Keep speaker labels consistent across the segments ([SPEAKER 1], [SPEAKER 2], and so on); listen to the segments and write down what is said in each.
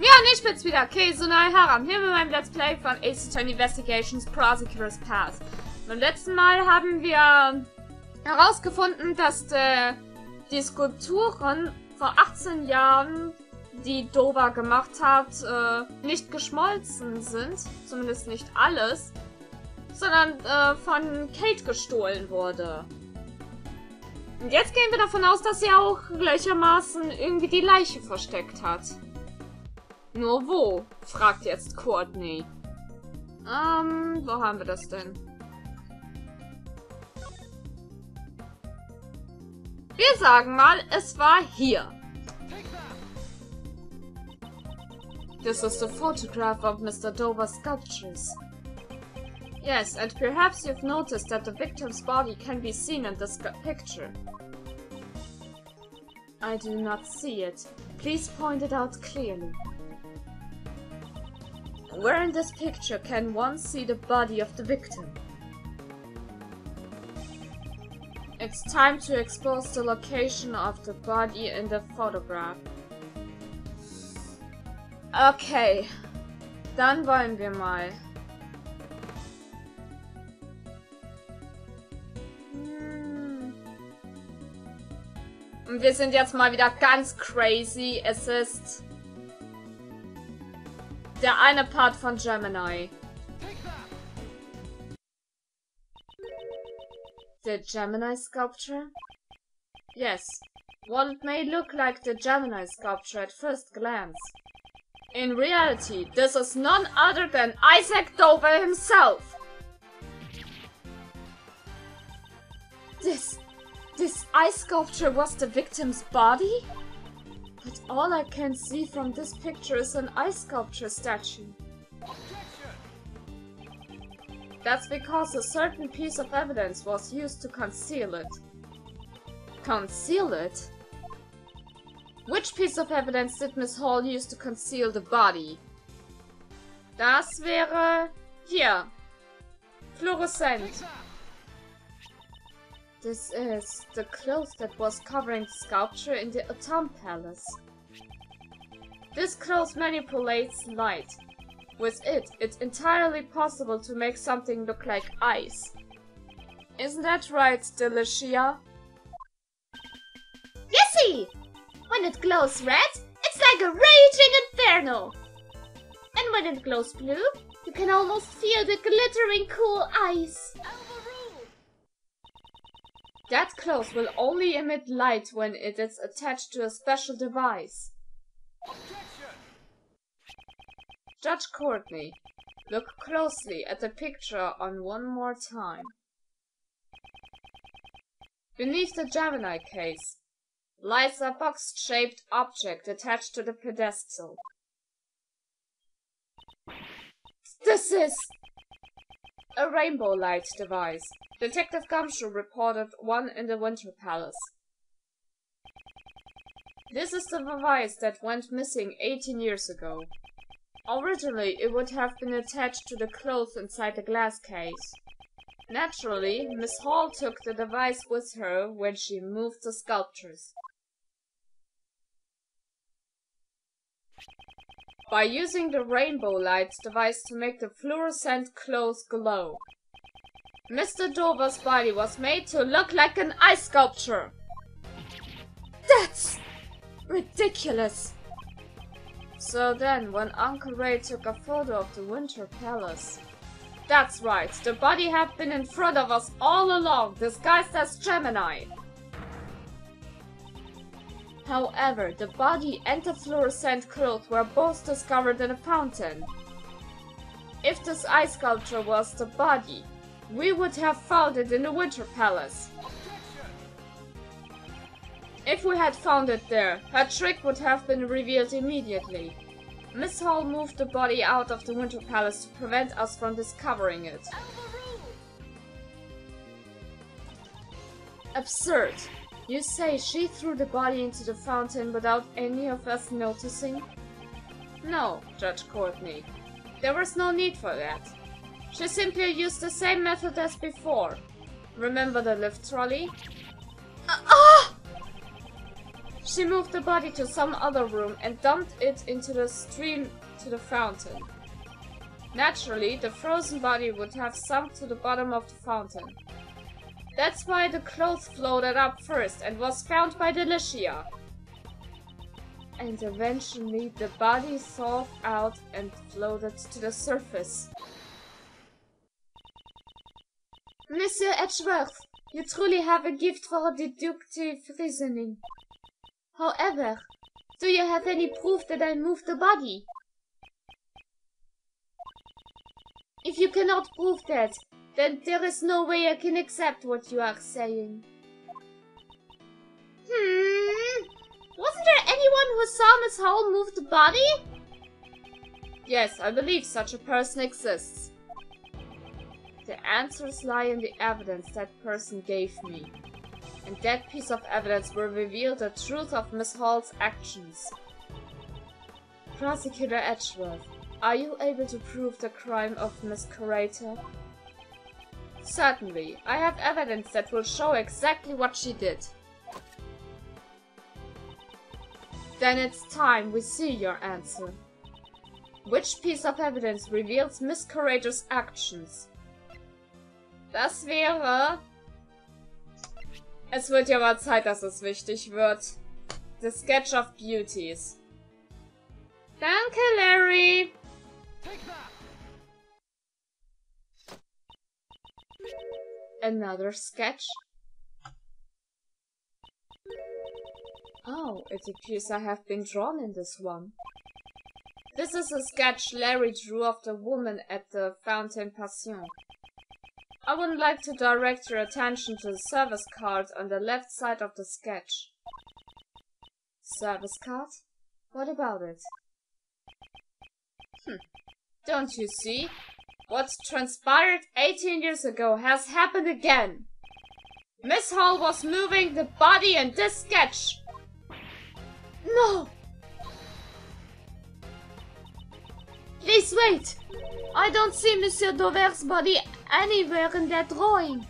[SPEAKER 1] Ja, und ich bin's wieder, Kesunai Haram, hier mit meinem Let's Play von Ace Attorney Investigations Prosecutor's Path. Beim letzten Mal haben wir herausgefunden, dass äh, die Skulpturen vor 18 Jahren, die Dover gemacht hat, äh, nicht geschmolzen sind. Zumindest nicht alles. Sondern äh, von Kate gestohlen wurde. Und jetzt gehen wir davon aus, dass sie auch gleichermaßen irgendwie die Leiche versteckt hat. Nur wo? fragt jetzt Courtney. Ähm, wo haben wir das denn? Wir sagen mal, es war hier. This is the photograph of Mr. Dover's sculptures. Yes, and perhaps you've noticed that the victim's body can be seen in this picture. I do not see it. Please point it out clearly. Where in this picture can one see the body of the victim? It's time to expose the location of the body in the photograph. Okay, dann wollen wir mal. Und wir sind jetzt mal wieder ganz crazy. Es ist der eine Part von Gemini. The Gemini sculpture? Yes. What may look like the Gemini sculpture at first glance. In reality, this is none other than Isaac Dover himself. This... this ice sculpture was the victim's body? But all I can see from this picture is an ice sculpture statue. Objection! That's because a certain piece of evidence was used to conceal it. Conceal it? Which piece of evidence did Miss Hall use to conceal the body? Das wäre hier. Fluorescent. This is the cloth that was covering the sculpture in the Atom Palace. This cloth manipulates light. With it, it's entirely possible to make something look like ice. Isn't that right, Delicia?
[SPEAKER 2] Yesy! When it glows red, it's like a raging inferno. And when it glows blue, you can almost feel the glittering cool ice.
[SPEAKER 1] That cloth will only emit light when it is attached to a special device. Judge Courtney, look closely at the picture on one more time. Beneath the Gemini case lies a box-shaped object attached to the pedestal. This is a rainbow light device. Detective Gumshoe reported one in the Winter Palace. This is the device that went missing 18 years ago. Originally, it would have been attached to the clothes inside the glass case. Naturally, Miss Hall took the device with her when she moved the sculptures. By using the rainbow lights device to make the fluorescent clothes glow. Mr. Dover's body was made to look like an ice sculpture. That's ridiculous. So then, when Uncle Ray took a photo of the Winter Palace... That's right, the body had been in front of us all along, disguised as Gemini. However, the body and the fluorescent cloth were both discovered in a fountain. If this ice sculpture was the body, we would have found it in the Winter Palace. If we had found it there, her trick would have been revealed immediately. Miss Hall moved the body out of the Winter Palace to prevent us from discovering it. Absurd! You say she threw the body into the fountain without any of us noticing? No, Judge Courtney. There was no need for that. She simply used the same method as before. Remember the lift trolley?
[SPEAKER 2] Uh, oh!
[SPEAKER 1] She moved the body to some other room and dumped it into the stream to the fountain. Naturally, the frozen body would have sunk to the bottom of the fountain. That's why the clothes floated up first and was found by Delicia. And eventually the body thawed out and floated to the surface. Monsieur Edgeworth, you truly have a gift for deductive reasoning. However, do you have any proof that I moved the body? If you cannot prove that, then there is no way I can accept what you are saying.
[SPEAKER 2] Hmm. Wasn't there anyone who saw Miss Hall move the body?
[SPEAKER 1] Yes, I believe such a person exists. The answers lie in the evidence that person gave me. And that piece of evidence will reveal the truth of Miss Hall's actions. Prosecutor Edgeworth, are you able to prove the crime of Miss Curator? Certainly. I have evidence that will show exactly what she did. Then it's time we see your answer. Which piece of evidence reveals Miss Curator's actions? Das wäre... Es wird ja mal Zeit, dass es wichtig wird. The Sketch of Beauties. Danke, Larry! Another sketch? Oh, it appears I have been drawn in this one. This is a sketch Larry drew of the woman at the Fountain Passion. I would like to direct your attention to the service card on the left side of the sketch. Service card? What about it? Hm. Don't you see? What transpired 18 years ago has happened again. Miss Hall was moving the body in this sketch.
[SPEAKER 2] No! Please wait! I don't see Monsieur Dover's body anywhere in that drawing.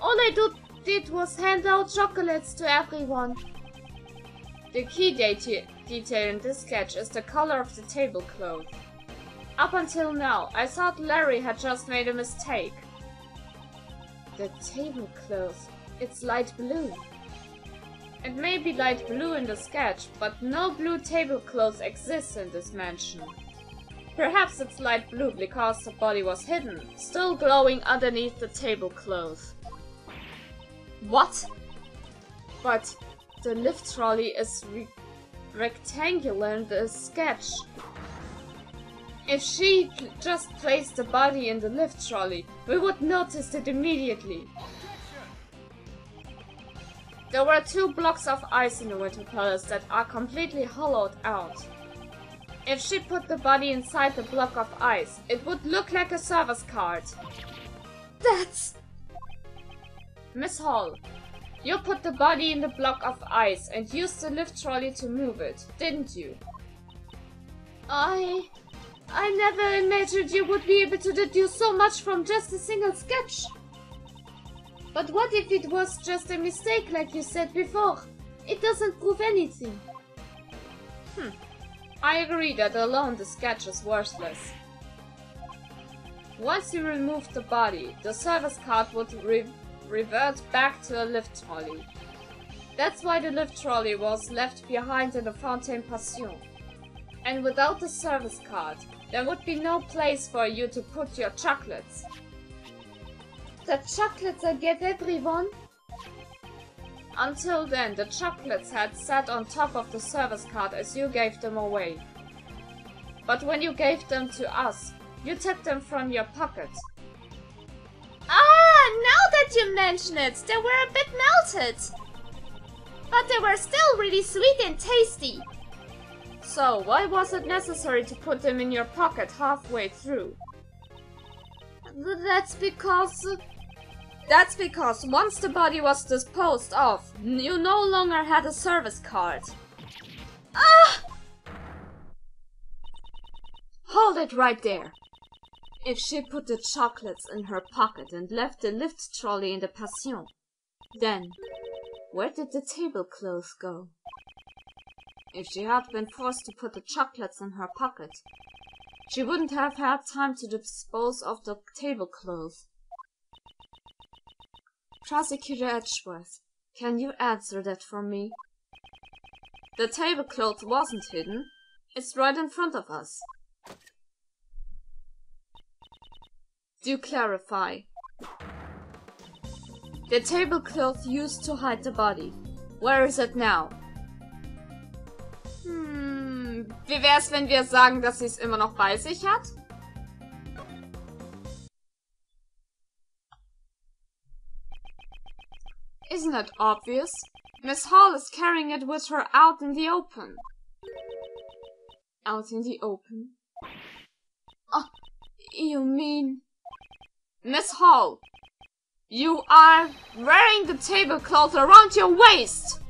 [SPEAKER 2] All I do, did was hand out chocolates to everyone.
[SPEAKER 1] The key detail in this sketch is the color of the tablecloth. Up until now, I thought Larry had just made a mistake. The tablecloth, it's light blue. It may be light blue in the sketch, but no blue tablecloth exists in this mansion. Perhaps it's light blue because the body was hidden, still glowing underneath the tablecloth. What? But the lift trolley is re rectangular in the sketch. If she just placed the body in the lift trolley, we would notice it immediately. There were two blocks of ice in the Winter Palace that are completely hollowed out. If she put the body inside the block of ice, it would look like a service card.
[SPEAKER 2] That's...
[SPEAKER 1] Miss Hall, you put the body in the block of ice and used the lift trolley to move it, didn't you?
[SPEAKER 2] I... I never imagined you would be able to deduce so much from just a single sketch. But what if it was just a mistake like you said before? It doesn't prove anything.
[SPEAKER 1] Hmm. I agree that alone the sketch is worthless. Once you remove the body, the service card would re revert back to the lift trolley. That's why the lift trolley was left behind in the Fontaine Passion. And without the service card, there would be no place for you to put your chocolates.
[SPEAKER 2] The chocolates I gave everyone?
[SPEAKER 1] Until then, the chocolates had sat on top of the service card as you gave them away. But when you gave them to us, you took them from your pocket.
[SPEAKER 2] Ah, now that you mention it, they were a bit melted. But they were still really sweet and tasty.
[SPEAKER 1] So, why was it necessary to put them in your pocket halfway through?
[SPEAKER 2] That's because...
[SPEAKER 1] That's because once the body was disposed of, you no longer had a service card.
[SPEAKER 2] Ah!
[SPEAKER 1] Hold it right there. If she put the chocolates in her pocket and left the lift trolley in the Passion, then where did the tablecloth go? If she had been forced to put the chocolates in her pocket, she wouldn't have had time to dispose of the tablecloth. Prosecutor Edgeworth, can you answer that for me? The tablecloth wasn't hidden. It's right in front of us. Do clarify. The tablecloth used to hide the body. Where is it now? Hm, wie wär's, wenn wir sagen, dass sie es immer noch bei sich hat? Isn't obvious? Miss Hall is carrying it with her out in the open. Out in the open? Oh, you mean... Miss Hall, you are wearing the tablecloth around your waist!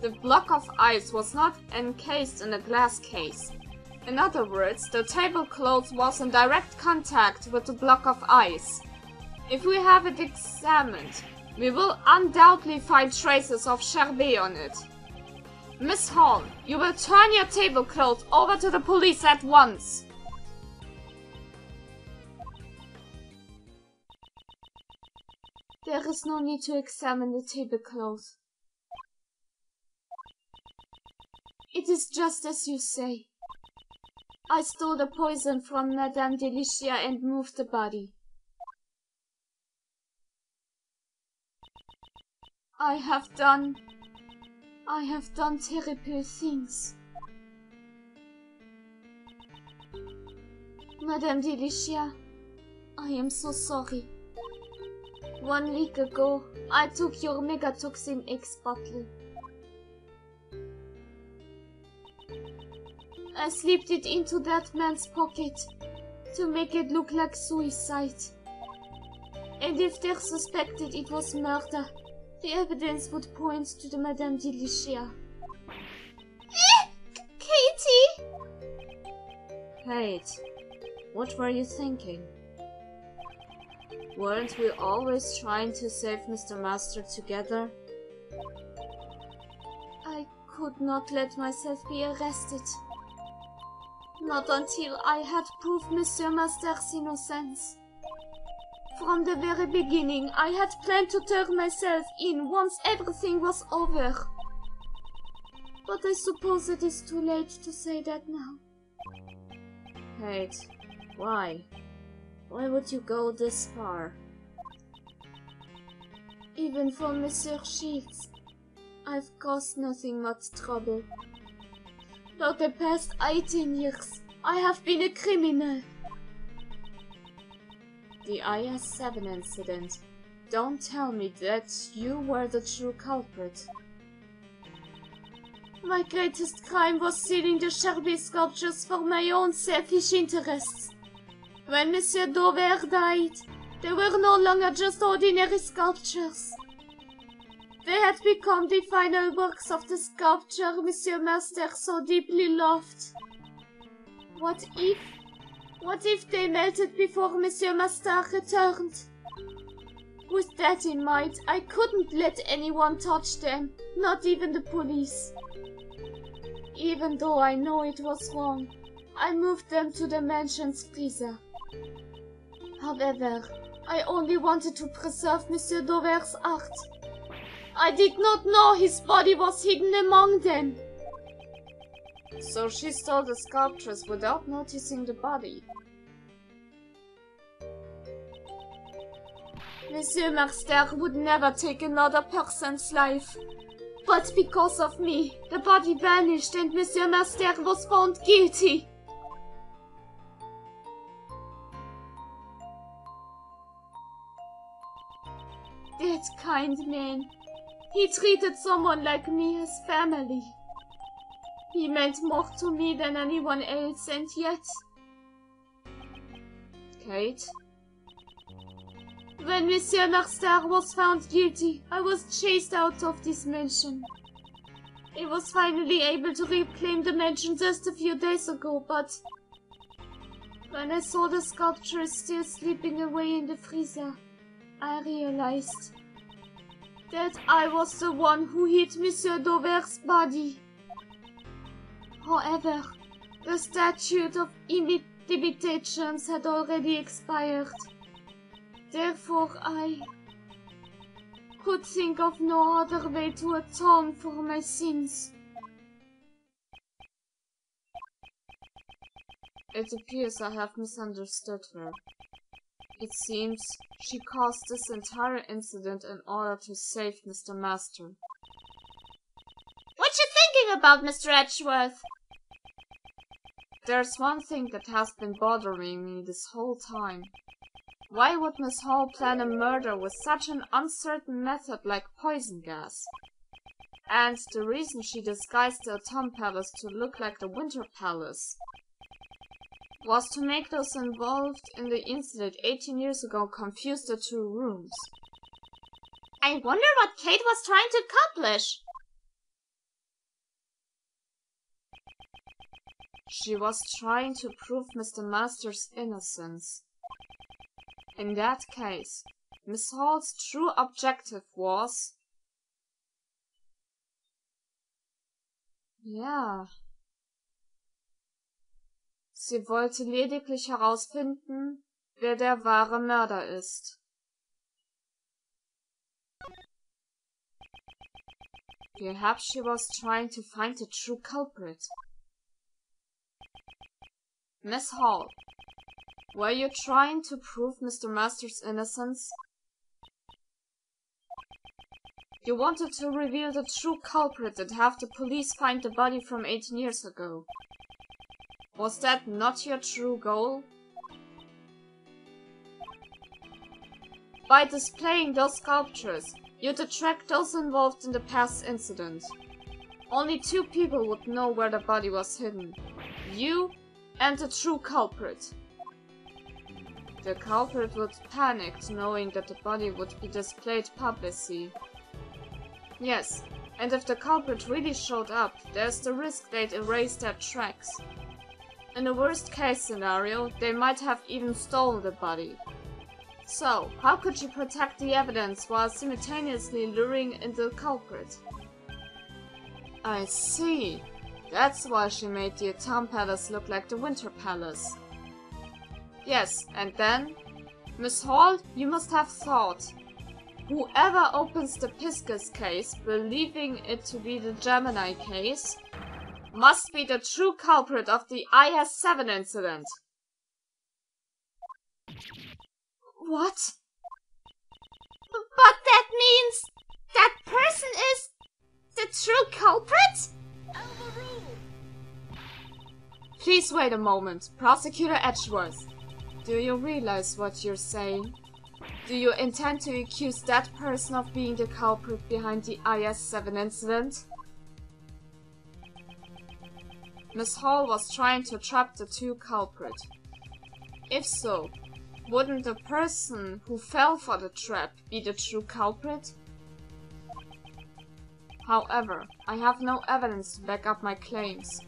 [SPEAKER 1] The block of ice was not encased in a glass case. In other words, the tablecloth was in direct contact with the block of ice. If we have it examined, we will undoubtedly find traces of sherbet on it. Miss Hall, you will turn your tablecloth over to the police at once. There is no need to examine the tablecloth. It is just as you say. I stole the poison from Madame Delicia and moved the body. I have done... I have done terrible things. Madame Delicia, I am so sorry. One week ago, I took your Megatoxin X bottle. I slipped it into that man's pocket to make it look like suicide. And if they suspected it was murder, the evidence would point to the Madame Delicia.
[SPEAKER 2] Eh, Katie!
[SPEAKER 1] Kate, what were you thinking? Weren't we always trying to save Mr. Master together? I could not let myself be arrested. Not until I had proved Monsieur Master's innocence. From the very beginning, I had planned to turn myself in once everything was over. But I suppose it is too late to say that now. Kate, why? Why would you go this far? Even for Monsieur Shields, I've caused nothing but trouble. For the past 18 years, I have been a criminal the IS-7 incident. Don't tell me that you were the true culprit. My greatest crime was stealing the Sherbet sculptures for my own selfish interests. When Monsieur Dover died, they were no longer just ordinary sculptures. They had become the final works of the sculpture Monsieur Master so deeply loved. What if what if they melted before Monsieur Master returned? With that in mind, I couldn't let anyone touch them, not even the police. Even though I know it was wrong, I moved them to the mansion's freezer. However, I only wanted to preserve Monsieur Dover's art. I did not know his body was hidden among them. So she stole the sculptures without noticing the body. Monsieur Master would never take another person's life. But because of me, the body vanished and Monsieur Master was found guilty. That kind man. He treated someone like me as family. He meant more to me than anyone else, and yet... Kate? When Monsieur Master was found guilty, I was chased out of this mansion. I was finally able to reclaim the mansion just a few days ago, but... When I saw the sculpture still sleeping away in the freezer, I realized...
[SPEAKER 2] that I was the one who hit Monsieur Dover's body. However, the statute of limitations had already expired. Therefore, I could think of no other way to atone for my sins.
[SPEAKER 1] It appears I have misunderstood her. It seems she caused this entire incident in order to save Mr. Master.
[SPEAKER 2] About, Mr. Edgeworth?
[SPEAKER 1] There's one thing that has been bothering me this whole time. Why would Miss Hall plan a murder with such an uncertain method like poison gas? And the reason she disguised the Atom Palace to look like the Winter Palace was to make those involved in the incident 18 years ago confuse the two rooms.
[SPEAKER 2] I wonder what Kate was trying to accomplish.
[SPEAKER 1] She was trying to prove Mr. Master's innocence. In that case, Miss Hall's true objective was... Ja. Sie wollte lediglich herausfinden, wer der wahre Mörder ist. Perhaps she was trying to find the true culprit. Miss Hall, were you trying to prove Mr. Master's innocence? You wanted to reveal the true culprit and have the police find the body from 18 years ago. Was that not your true goal? By displaying those sculptures, you'd attract those involved in the past incident. Only two people would know where the body was hidden. You and the true culprit. The culprit would panic knowing that the body would be displayed publicly. Yes, and if the culprit really showed up, there's the risk they'd erase their tracks. In the worst case scenario, they might have even stolen the body. So, how could you protect the evidence while simultaneously luring in the culprit? I see. That's why she made the Atom Palace look like the Winter Palace. Yes, and then? Miss Hall, you must have thought. Whoever opens the Pisces case, believing it to be the Gemini case, must be the true culprit of the IS-7 incident.
[SPEAKER 2] What? But that means that person is the true culprit?
[SPEAKER 1] Please wait a moment, Prosecutor Edgeworth. Do you realize what you're saying? Do you intend to accuse that person of being the culprit behind the IS-7 incident? Miss Hall was trying to trap the two culprit. If so, wouldn't the person who fell for the trap be the true culprit? However, I have no evidence to back up my claims.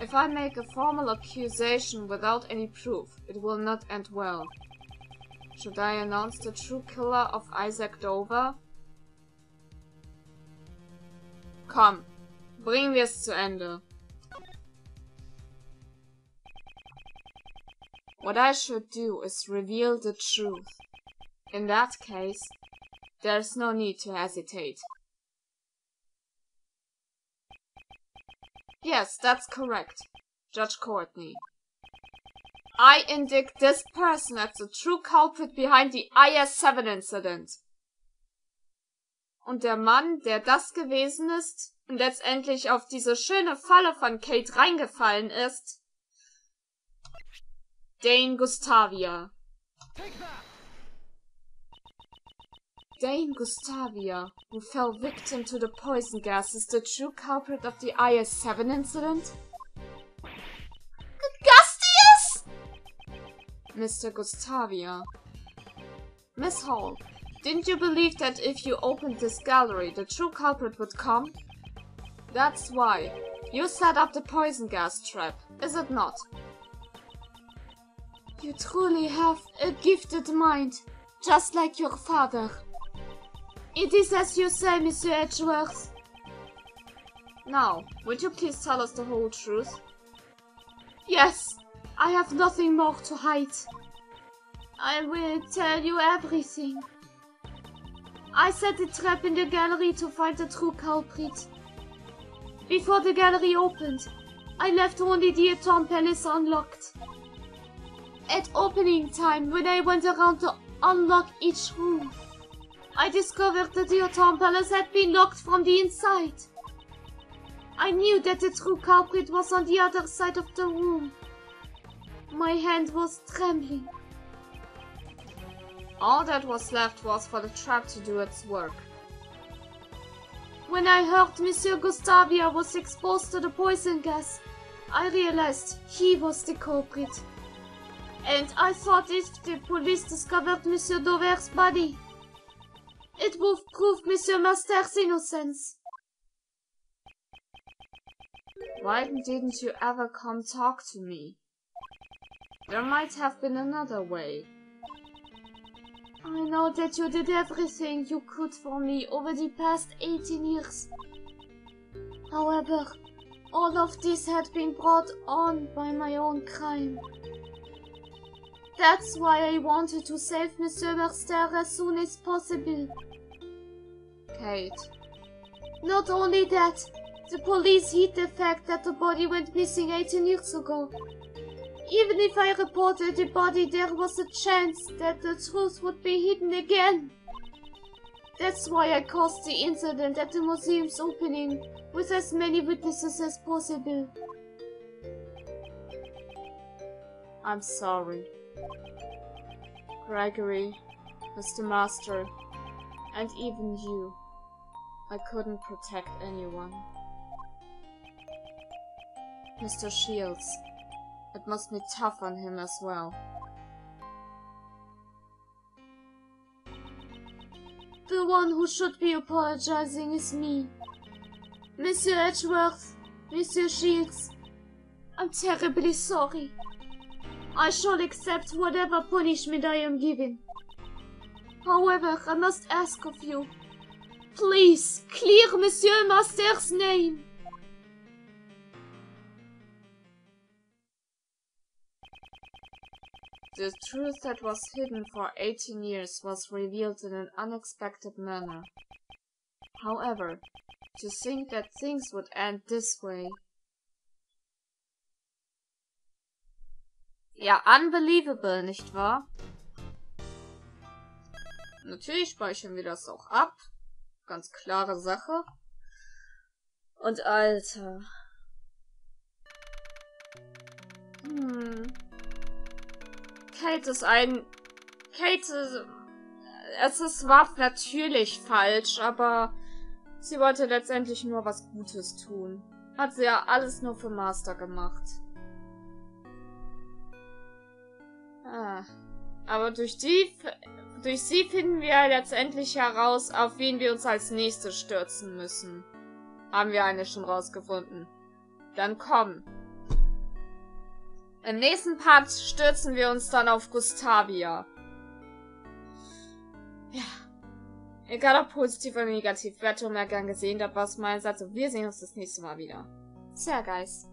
[SPEAKER 1] If I make a formal accusation without any proof, it will not end well. Should I announce the true killer of Isaac Dover? Komm, bringen wir es zu Ende. What I should do is reveal the truth. In that case, there's no need to hesitate. Yes, that's correct, Judge Courtney. I indict this person as the true culprit behind the IS-7 incident. Und der Mann, der das gewesen ist und letztendlich auf diese schöne Falle von Kate reingefallen ist, Dane Gustavia. Dane Gustavia, who fell victim to the poison gas, is the true culprit of the IS-7 incident?
[SPEAKER 2] Gustius?
[SPEAKER 1] Mr. Gustavia. Miss Hall, didn't you believe that if you opened this gallery, the true culprit would come? That's why. You set up the poison gas trap, is it not?
[SPEAKER 2] You truly have a gifted mind, just like your father. It is as you say, Monsieur Edgeworth.
[SPEAKER 1] Now, would you please tell us the whole truth?
[SPEAKER 2] Yes, I have nothing more to hide. I will tell you everything. I set a trap in the gallery to find the true culprit. Before the gallery opened, I left only the Atom Palace unlocked. At opening time, when I went around to unlock each room, I discovered that the Atom Palace had been locked from the inside. I knew that the true culprit was on the other side of the room. My hand was trembling.
[SPEAKER 1] All that was left was for the trap to do its work.
[SPEAKER 2] When I heard Monsieur Gustavia was exposed to the poison gas, I realized he was the culprit. And I thought if the police discovered Monsieur Dover's body, it will prove Monsieur Master's innocence.
[SPEAKER 1] Why didn't you ever come talk to me? There might have been another way.
[SPEAKER 2] I know that you did everything you could for me over the past 18 years. However, all of this had been brought on by my own crime. That's why I wanted to save Monsieur Mercer as soon as possible. Not only that, the police hid the fact that the body went missing 18 years ago. Even if I reported the body, there was a chance that the truth would be hidden again. That's why I caused the incident at the museum's opening with as many witnesses as possible.
[SPEAKER 1] I'm sorry. Gregory, Mr. Master, and even you. I couldn't protect anyone. Mr. Shields. It must be tough on him as well.
[SPEAKER 2] The one who should be apologizing is me. Monsieur Edgeworth, Monsieur Shields, I'm terribly sorry. I shall accept whatever punishment I am given. However, I must ask of you, please clear Monsieur Master's name.
[SPEAKER 1] The truth that was hidden for 18 years was revealed in an unexpected manner. However, to think that things would end this way. Ja, unbelievable, nicht wahr? Natürlich speichern wir das auch ab. Ganz klare Sache. Und Alter. Hm. Kate ist ein... Kate... Es ist, war natürlich falsch, aber sie wollte letztendlich nur was Gutes tun. Hat sie ja alles nur für Master gemacht. Ah. Aber durch die... Durch sie finden wir letztendlich heraus, auf wen wir uns als nächstes stürzen müssen. Haben wir eine schon rausgefunden. Dann komm. Im nächsten Part stürzen wir uns dann auf Gustavia. Ja. Egal ob positiv oder negativ, wer hat schon mehr gern gesehen, das war's meinerseits und wir sehen uns das nächste Mal wieder. Sehr geist.